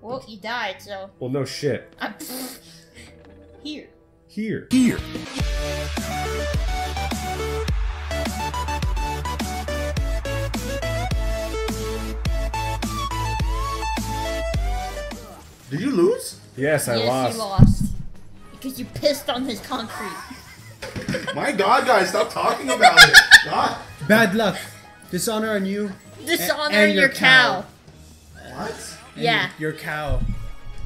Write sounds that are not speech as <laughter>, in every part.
Well, you died, so Well, no shit. I'm <laughs> here. Here. Here. Did you lose? Yes, I yes, lost. you lost because you pissed on his concrete. <laughs> My God, guys, stop talking about it. God. Bad luck. Dishonor on you. Dishonor and your, your cow. cow. What? And Yeah. Your, your cow.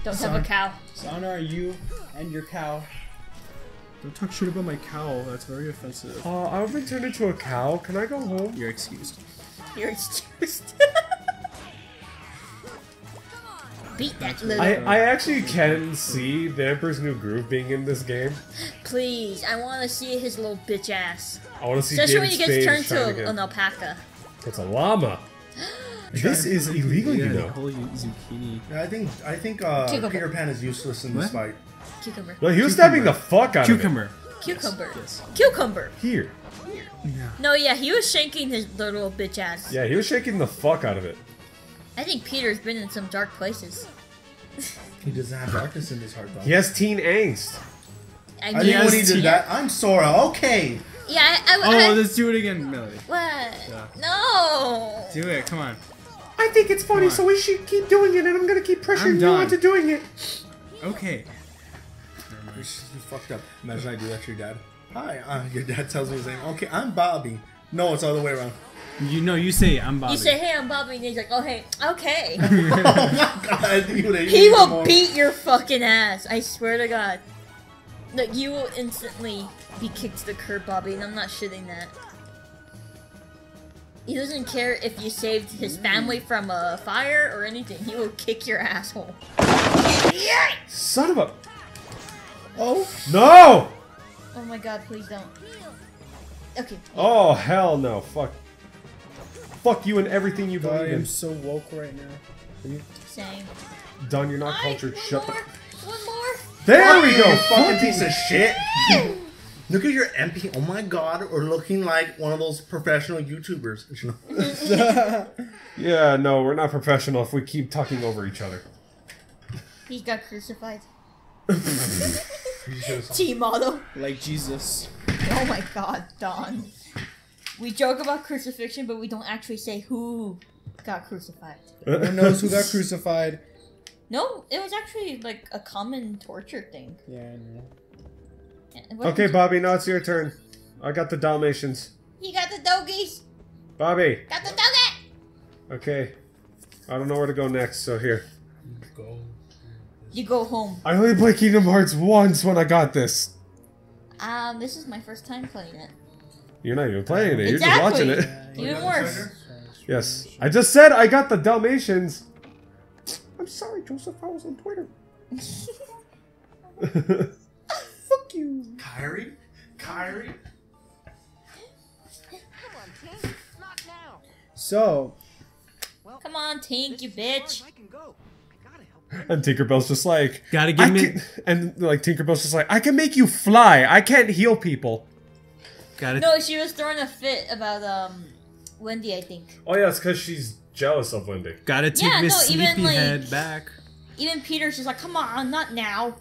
Don't Son. have a cow. Dishonor on you and your cow. Don't talk shit about my cow. That's very offensive. Uh, oh, I've been turned into a cow. Can I go home? You're excused. You're excused. <laughs> Beat that little. I, I actually can see the Emperor's New Groove being in this game. Please, I want to see his little bitch ass. I want to see Especially when he gets turned trying to get- an alpaca. It's a llama. This is illegal, yeah, you the know. whole zucchini. I think I think uh, Cucumber. Peter Pan is useless in this fight. Cucumber. No, he was stabbing the fuck out Cucumber. Cucumber. Yes. Cucumber. of it. Here. No, yeah, he was shanking his little bitch ass. Yeah, he was shaking the fuck out of it. I think Peter's been in some dark places. He doesn't have darkness in his heart, though. He has teen angst. I, I think when he did that, I'm Sora. Okay. Yeah, I. I, Oh, I let's do it again, Melody. what? Yeah. No. Do it. Come on. I think it's funny, so we should keep doing it, and I'm gonna keep pressuring you done. into doing it. Okay. You fucked up. Imagine I do that to your dad. Hi, uh, your dad tells me his name. Okay, I'm Bobby. No, it's all the way around. You know, you say I'm Bobby. You say, "Hey, I'm Bobby," and he's like, "Oh, hey, okay." <laughs> oh my god, he would he will more. beat your fucking ass. I swear to God. Like you will instantly be kicked to the curb, Bobby, and I'm not shitting that. He doesn't care if you saved his family from a fire or anything. He will kick your asshole. Son of a. Oh, No! Oh my God! Please don't. Okay. Oh, hell no. Fuck. Fuck you and everything you believe in. I am so woke right now. Same. Done, you're not Aye, cultured. Shut the. more. One more. There we go! you fucking piece of shit. Look at your MP. Oh my god, we're looking like one of those professional YouTubers. <laughs> Yeah, no, we're not professional if we keep talking over each other. He got crucified. You T model. Like Jesus. Oh my God, Don. We joke about crucifixion, but we don't actually say who got crucified. Who knows who got crucified? No, it was actually like a common torture thing. Yeah, I know. It wasn't- Okay, Bobby, now it's your turn. I got the Dalmatians. You got the doggies. Bobby. Got the doggy. Okay. I don't know where to go next, so here. You go home. I only played Kingdom Hearts once when I got this. Um, this is my first time playing it. You're not even playing it, exactly. you're just watching it. <laughs> Even worse. Yes. I just said I got the Dalmatians. I'm sorry, Joseph. I was on Twitter. <laughs> <laughs> Fuck you. Kairi? Kairi? So, Come on, Tink, you bitch. and Tinkerbell's just like, Gotta give I me. can, and like Tinkerbell's just like, I can make you fly. I can't heal people. Gotta. No, she was throwing a fit about um Wendy, I think. Oh yeah, it's because she's jealous of Wendy. Gotta take Yeah, this no, even, sleepyhead like- back. Even Peter's just like, come on, not now.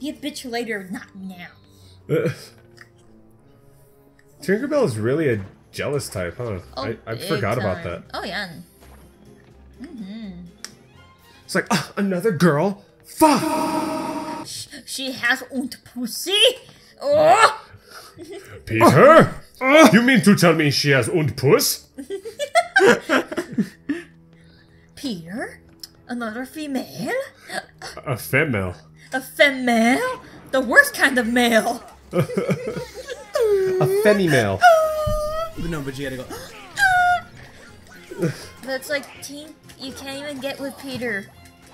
Be a bitch later, not now. Tinkerbell is really a jealous type, huh? Oh, I, I big forgot about that. Oh yeah. Mm-hmm. It's like, ah, another girl? Fuck! She has und pussy. Oh! <laughs> Peter? Ah. you mean to tell me she has und puss? <laughs> Peter? Another female? A female. A female? The worst kind of male. <laughs> A female. no, but you gotta go. That's like, teen, you can't even get with Peter.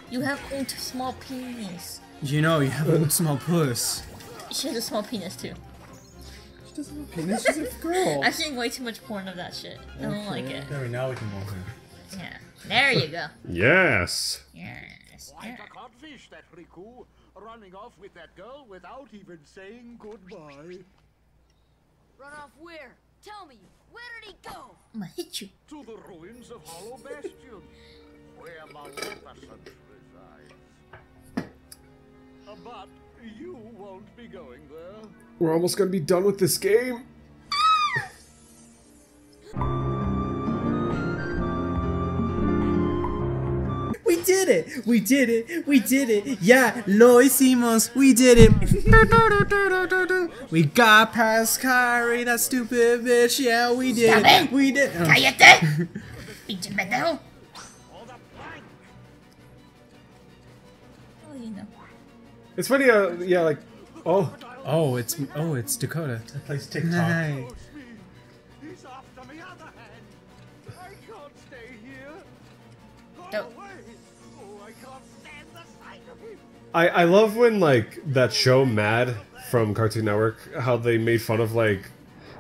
You have und small penis. You know, you have a small puss. She has a small penis too. She doesn't have a penis, she's a girl. <laughs> I've seen way too much porn of that shit. I don't like it. There, now we can move in. Yeah. There you go. Yes. Yes. I can't fish that Riku, running off with that girl without even saying goodbye. Run off where? Tell me, where did he go? I'm gonna hit you. To the ruins of Hollow Bastion. where Maleficent resides. Uh, But you won't be going there. We're almost gonna be done with this game. Did it! We did it! We did it! Yeah, lo hicimos! We did it! we got past Kairi, that stupid bitch! Yeah, we did Stop it! it. We did it! ¡Cállate! ¡Pinche pendejo! Oh, you know. It's funny, uh, yeah, like, oh, Oh, it's oh, it's Dakota. Plays TikTok. Nice. He's I I love when like that show Mad from Cartoon Network, how they made fun of like,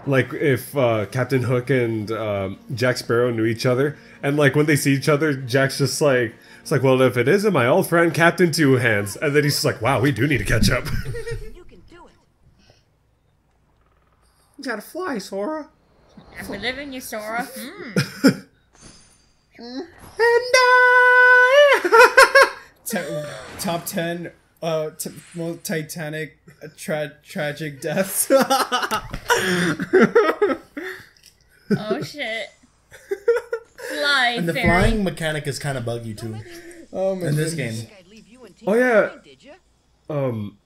like if uh, Captain Hook and um, Jack Sparrow knew each other, and like when they see each other, Jack's just like. It's like, well, if it isn't my old friend Captain Two Hands, and then he's just like, "Wow, we do need to catch up." <laughs> <laughs> You can do it. you gotta fly, Sora. After living your Sora. Hmm. <laughs> And I. Te- top 10 uh, t- well, Titanic uh, tra- tragic deaths. <laughs> Oh shit. Fly And the fairy. flying mechanic is kind of buggy too oh my in this game. I'd leave you in Oh, yeah. behind, did you? um,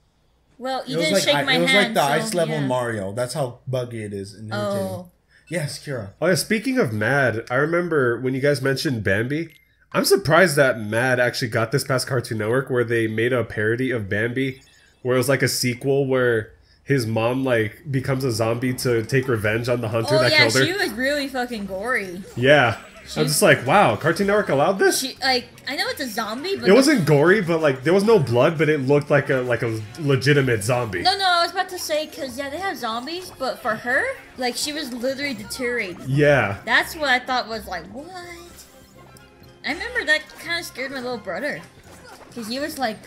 Well, you didn't like shake I- my it was hand. like the so, ice level yeah. Mario. That's how buggy it is and irritating. Oh. Yes, Kira. Oh yeah, speaking of Mad, I remember when you guys mentioned Bambi. I'm surprised that Mad actually got this past Cartoon Network where they made a parody of Bambi where it was like a sequel where his mom like becomes a zombie to take revenge on the hunter Oh that yeah, killed her. she was really fucking gory. yeah. I'm just like, wow, Cartoon Network allowed this? She like I know it's a zombie, but it wasn't gory, but like there was no blood, but it looked like a like a legitimate zombie. No, no, I was about to say because yeah, they have zombies, but for her, like she was literally deteriorating. Yeah. That's what I thought was like what. I remember that kind of scared my little brother, because he was like,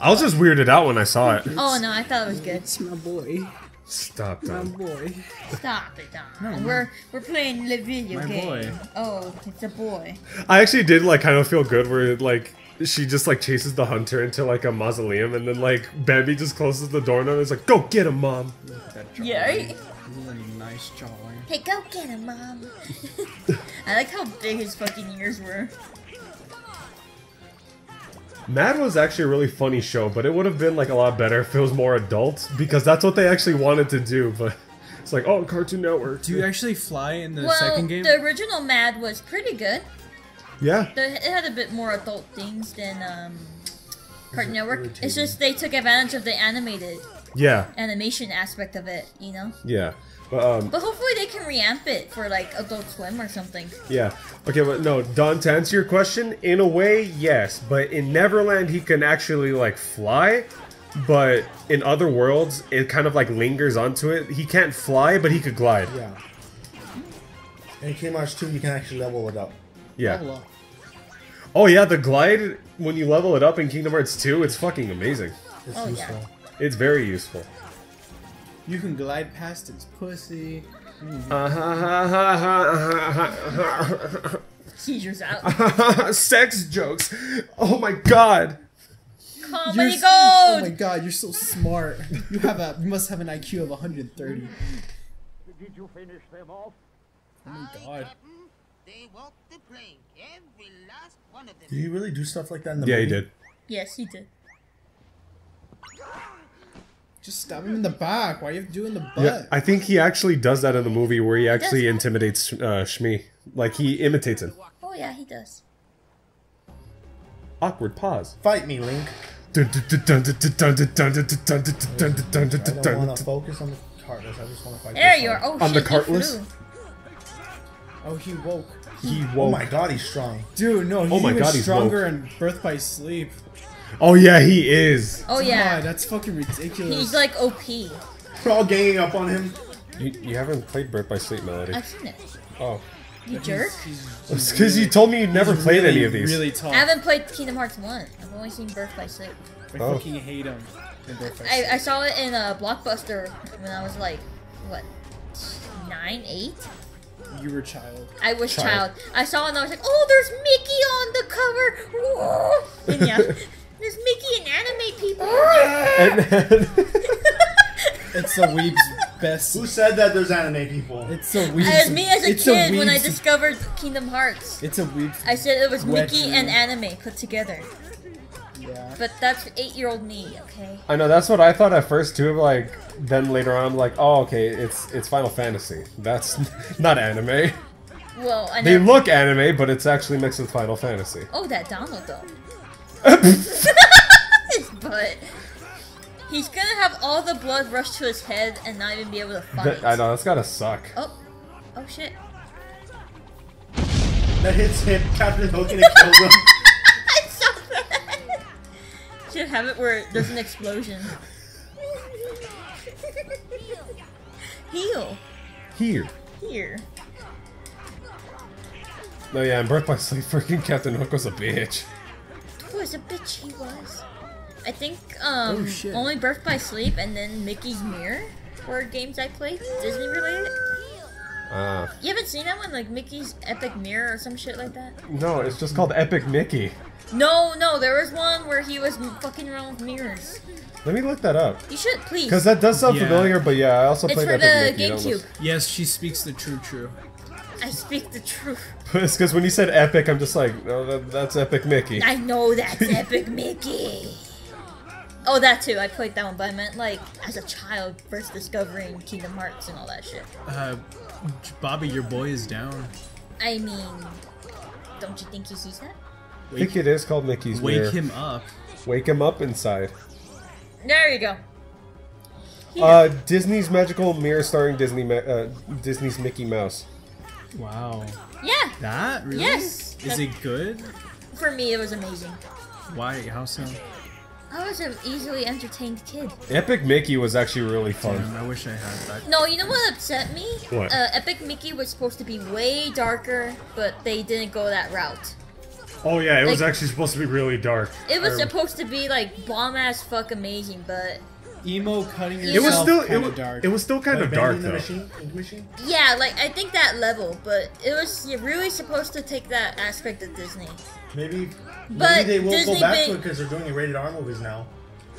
I was just weirded out when I saw it. "Oh no, I thought it was good." It's my boy. Stop, My boy. Stop it, Don. we're we're playing the video My game. boy. Oh, it's a boy. I actually did like kind of feel good where like she just like chases the hunter into like a mausoleum and then like Bambi just closes the door and it's like go get him mom. That Yeah, right? This a nice jawline. Hey, go get him, mom. <laughs> I like how big his fucking ears were. Mad was actually a really funny show, but it would have been like a lot better if it was more adult because that's what they actually wanted to do. But it's like oh Cartoon Network. Do you actually fly in the well, second game? the original Mad was pretty good. yeah. The, it had a bit more adult things than um, Cartoon Network. It's just they took advantage of the animated Yeah. animation aspect of it, you know. Yeah. But um But hopefully they can reamp it for like Adult Swim or something. yeah. Okay, but no, Don, to answer your question, in a way, yes. But in Neverland he can actually like fly. But in other worlds, it kind of like lingers onto it. He can't fly, but he could glide. Yeah. In Kingdom Hearts 2, you can actually level it up. Yeah. Level up. Oh yeah, the glide when you level it up in Kingdom Hearts 2, it's fucking amazing. It's Oh, yeah. It's very useful. You can glide past his pussy. <laughs> Seizures out. <laughs> Sex jokes. Oh my god. Comedy s- Oh my god, you're so smart. You have a you must have an IQ of 130. Did you finish them off? Oh my god. They walked the plank, every last one of them. Did he really do stuff like that in the Yeah, he did. Yes, he did. Just stab him in the back. Why are you have to do it in the butt? Yeah, I think he actually does that in the movie where he actually intimidates uh, Shmi. Like he imitates him. Oh yeah, he does. Awkward pause. Fight me, Link. I don't want to focus on the Heartless. I just want to fight There you are. one. Oh On the shit, you Heartless? flew. Oh, he woke. He woke. Oh my god, he's strong. Dude, no, he's Oh my even God, he's stronger in Birth by Sleep. Oh yeah, he is. Oh yeah. God, that's fucking ridiculous. He's like OP. We're all ganging up on him. You, you haven't played Birth by Sleep, Melody. I've seen it. Oh. You jerk. It's because you told me you never He's played really, any of these. Really I haven't played Kingdom Hearts 1. I've only seen Birth by Sleep. I Oh. fucking hate him. Birth by I, Sleep. I saw it in a Blockbuster when I was like, what, nine, eight? You were a child. I was Child. child. I saw it and I was like, oh, there's Mickey on the cover. Whoa. <laughs> And yeah, <laughs> there's Mickey and anime people. And, <laughs> <laughs> It's a weeb's best. Who said that there's anime people? It's a weeb's. As me as a it's kid when I discovered Kingdom Hearts. It's a weeb. I said it was Mickey dream. and anime put together. Yeah. But that's eight-year-old me, okay? I know that's what I thought at first too. Like then later on, I'm like, oh okay, it's it's Final Fantasy. That's <laughs> not anime. Well, I They look anime, but it's actually mixed with Final Fantasy. Oh, that Donald though. His butt. He's gonna have all the blood rush to his head and not even be able to fight. I know that's gotta suck. Oh, oh shit! That hits him, Captain Hook, and it kills him. <laughs> I saw that. Should have it where there's an explosion. Heal Here. here. No, yeah, and Birth by Sleep, freaking Captain Hook was a bitch. Who was he was. I think um Oh, only Birth by Sleep and then Mickey's Mirror were games I played Disney related. Ah, You haven't seen that one, like Mickey's Epic Mirror or some shit like that? no, it's just called Epic Mickey. No, no, there was one where he was fucking around with mirrors. Let me look that up. You should please. Because that does sound Yeah. familiar, but yeah, I also it's played for Epic the Mickey. That GameCube. Yes, she speaks the true true. I speak the truth. <laughs> It's because when you said Epic, I'm just like, no, that, that's Epic Mickey. I know that's <laughs> Epic Mickey. Oh, that too. I played that one, but I meant like as a child, first discovering Kingdom Hearts and all that shit. Uh, Bobby, your boy is down. I mean, don't you think he sees that? I think it is called Mickey's Wake Mirror. him up. Wake him up inside. There you go. Here. Uh, Disney's Magical Mirror starring Disney, Ma- uh, Disney's Mickey Mouse. Wow. yeah, That really? Yes. Is it good? for me it was amazing. Why? How so? I was an easily entertained kid. Epic Mickey was actually really fun. Damn, I wish I had that. No, you know what upset me? What? Uh, Epic Mickey was supposed to be way darker, but they didn't go that route. Oh yeah, it was actually supposed to be really dark. It was supposed to be like bomb ass fuck amazing, but Emo cutting It It was still it was, dark. it was still kind Like of dark though. machine, machine. yeah, like I think that level, but it was you're really supposed to take that aspect of Disney. Maybe, But maybe they will Disney go back ba- to it because they're doing rated R movies now.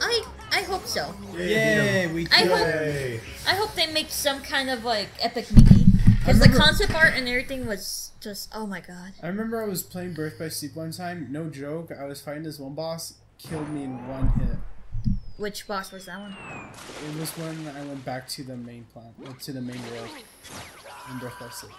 I I hope so. Yay, we I hope- I hope they make some kind of like Epic Mickey, because the concept art and everything was just oh my god. I remember I was playing Birth by Sleep one time. No joke. I was fighting this one boss, killed me in one hit. Which boss was that one? It was when I went back to the main plant, uh, to the main world in Birth by Sleep.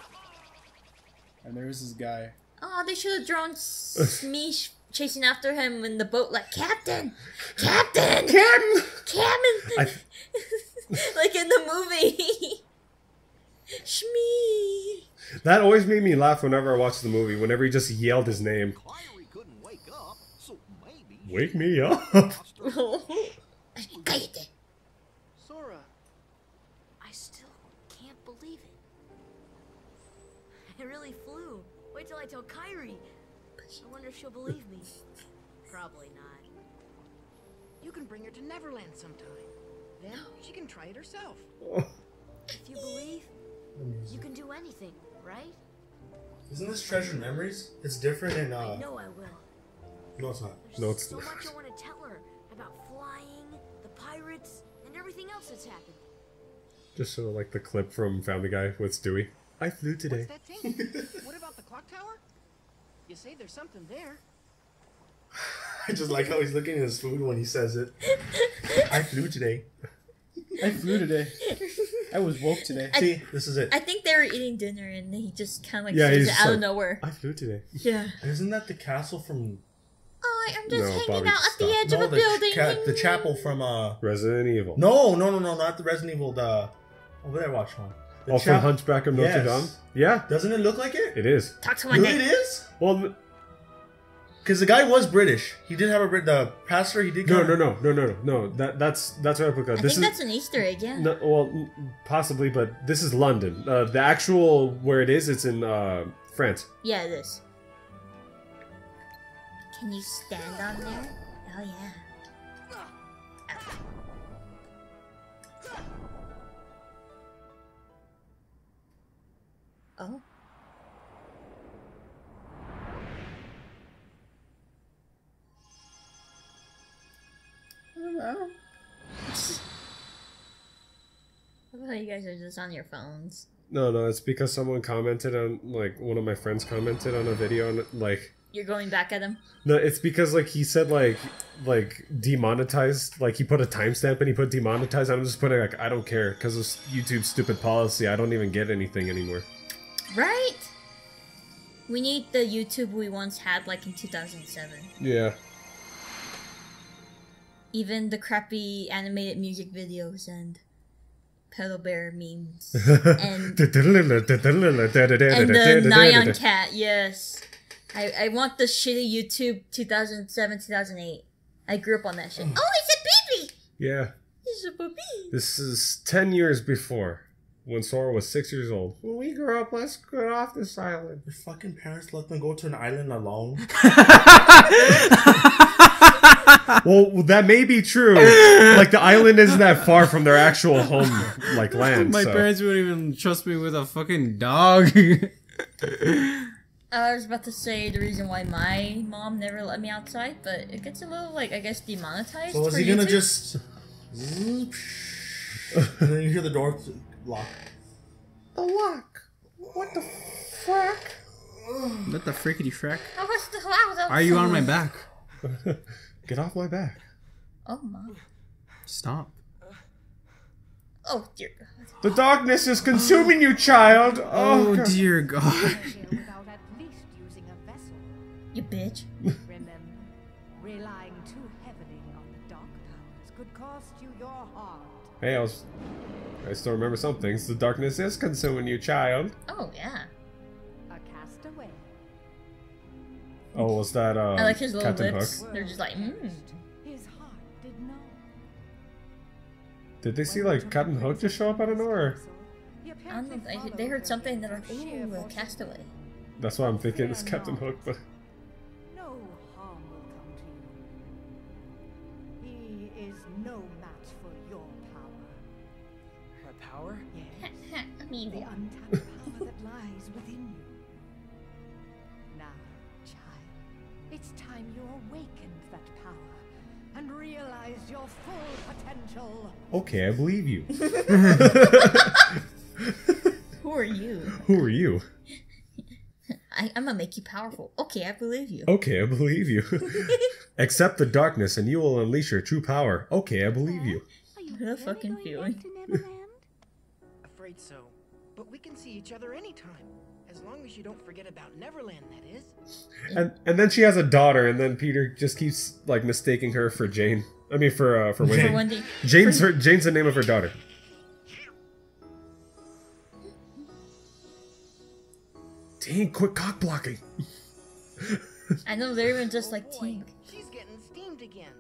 And there was this guy. Oh, they should have drawn s- me chasing after him in the boat like Captain, Captain, Captain! Captain, <laughs> I, <laughs> like in the movie. <laughs> Shmee. that always made me laugh whenever I watched the movie. Whenever he just yelled his name, Kairi couldn't wake up, so maybe. "Wake me up!" Cállate. Sora, I still can't believe it. I really flew. Wait till I tell Kairi. I wonder if she'll believe me. Probably not. You can bring her to Neverland sometime. Then she can try it herself. <laughs> If you believe, you can do anything, right? Isn't this Treasured Memories? It's different in I uh. know I will. No, it's not. There's No, it's so not. much I want else that's happened. just sort of like the clip from Family Guy with Stewie. I flew today. What's today. that thing? <laughs> what about the clock tower? You say there's something there. I just like how he's looking at his food when he says it. <laughs> I flew today. I flew today. I was woke today. See, this is it. I think they were eating dinner and he just kind of like Yeah, says it just out of nowhere. I flew today. Yeah. Isn't that the castle from I'm just No, hanging Bobby, out at the stop. edge no of a the, building. cha- the chapel from uh Resident Evil. no no no no not the Resident Evil the over there watch one. The Oh, from chap- Hunchback of Notre Yes. Dame. Yeah, Doesn't it look like it? it is. Talk to my Really, it name. is. Well, n- Because the guy was British. He did have a Brit. The pastor, he did. no, no, no, no, no, no, no. That that's that's replica. I This think is that's an Easter egg, yeah. no, well, n- possibly, but this is London. Uh, the actual where it is, it's in uh, France. Yeah, it is. Can you stand on there? Oh yeah. Oh. oh. Hello. You guys are just on your phones. No, no, it's because someone commented on like one of my friends commented on a video and like you're going back at him. no, it's because like he said like like demonetized like he put a timestamp and he put demonetized. I'm just putting like I don't care because of YouTube's stupid policy. I don't even get anything anymore. Right? We need the YouTube we once had, like in 2007. Yeah. Even the crappy animated music videos and pedo bear memes <laughs> and <laughs> and the Nyan cat. Yes, I I want the shitty YouTube 2007 2008. I grew up on that shit. Mm. Oh, it's a baby. Yeah. It's a baby. This is ten years before when Sora was six years old. When we grow up, let's get off this island. Your fucking parents let them go to an island alone. <laughs> <laughs> Well, that may be true. like the island isn't that far from their actual home, like land. My so. parents wouldn't even trust me with a fucking dog. <laughs> Uh, I was about to say the reason why my mom never let me outside, but it gets a little like I guess demonetized. So is he gonna YouTube. just? <laughs> and then you hear the door lock. The lock. What the frack? what the frickety frack? What's the loud are you on my back? <laughs> Get off my back. Oh my. Stop. Oh dear God. The darkness is consuming you, child. Oh, Oh dear God. <laughs> You bitch. Remember, relying too heavily on the dark powers could cost you your heart. Hey, I was. I still remember some things. The darkness is consuming you, child. Oh yeah. A castaway. Oh, was that uh, I like his little Captain lips. Hook? They're just like, mm. Did they see like Captain Hook just show up out of nowhere? He I don't know. They, heard her something. They're like, ooh, a castaway. That's why I'm thinking it's Captain Hook, but no match for your power. Her power? Yes, I mean, the untapped power that lies within you. Now, child, it's time you awakened that power and realized your full potential. okay, I believe you. <laughs> who are you? Who are you? I, I'm gonna make you powerful. Okay, I believe you. Okay, I believe you. <laughs> Accept the darkness and you will unleash your true power. Okay, I believe you. Are you What a really fucking feeling. back to <laughs> Neverland? Afraid so. But we can see each other anytime. As long as you don't forget about Neverland, that is. And and then she has a daughter, and then Peter just keeps like mistaking her for Jane. I mean, for uh, for Wendy. For Wendy. Jane's her Jane's the name of her daughter. Dang, quit cock blocking. I know they're even just like Oh boy, Tink. She's getting steamed again.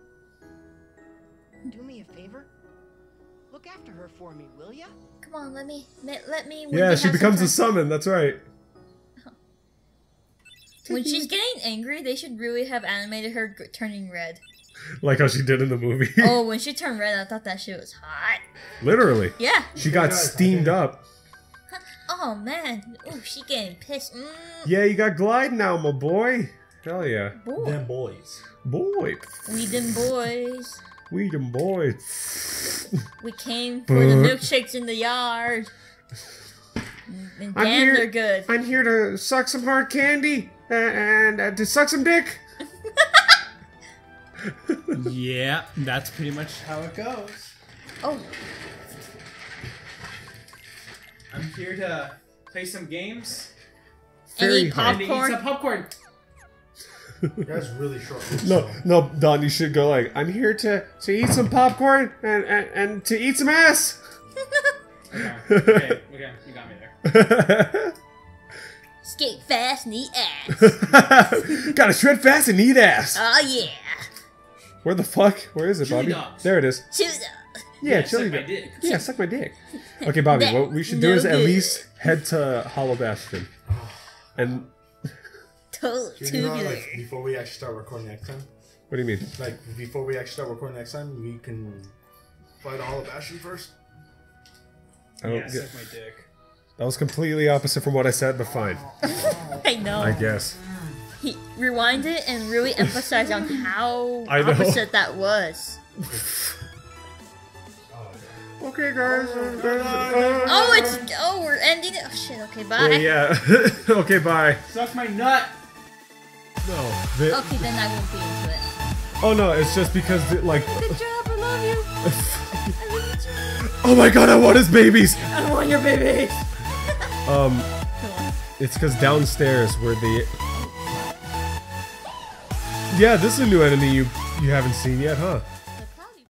Do me a favor. Look after her for me, will ya? Come on, let me let, let me. Yeah, she becomes a summon. That's right. time. <laughs> When she's getting angry, they should really have animated her turning red. Like how she did in the movie. oh, <laughs> when she turned red, I thought that shit was hot. Literally. Yeah. She got steamed up. Oh man. Oh, she getting pissed. Mm, Yeah, you got glide now, my boy. Hell yeah. boy. Them boys. Boy. We them boys. We them boys. We came for the milkshakes in the yard. And I'm damn, here- they're good. I'm here to suck some hard candy and uh, to suck some dick. <laughs> yeah, that's pretty much how it goes. Oh, I'm here to play some games any hard. and eat popcorn? some popcorn. <laughs> You guys really short. No, no, Don, you should go like, I'm here to, to eat some popcorn and, and, and to eat some ass. Okay, okay, okay, you got me there. <laughs> Skate fast and eat ass. <laughs> Gotta shred fast and eat ass. oh yeah. Where the fuck? Where is it, Bobby? There it is. Shoot up. Yeah, Yeah, chili suck my dick. Yeah, suck my dick. Okay, Bobby, That- what we should do no is at least head to Hollow Bastion. Oh. And Totally You know, like before we actually start recording next time, what do you mean? like before we actually start recording next time, we can fight all of Bastion first. I don't Yeah, get, suck my dick. that was completely opposite from what I said, but fine. <laughs> I know. I guess. He rewind it and really emphasize on how <laughs> I opposite that was. <laughs> Okay, guys. Oh, it's oh, we're ending it. Oh shit. Okay, bye. Well, yeah. <laughs> okay, bye. Suck my nut. No. the- Okay, then I won't be into it. oh no, it's just because the- like. Good job. I love you. <laughs> I love you. Oh my god, I want his babies. I want your babies. Um, it's because downstairs where the. Yeah, this is a new enemy you you haven't seen yet, huh?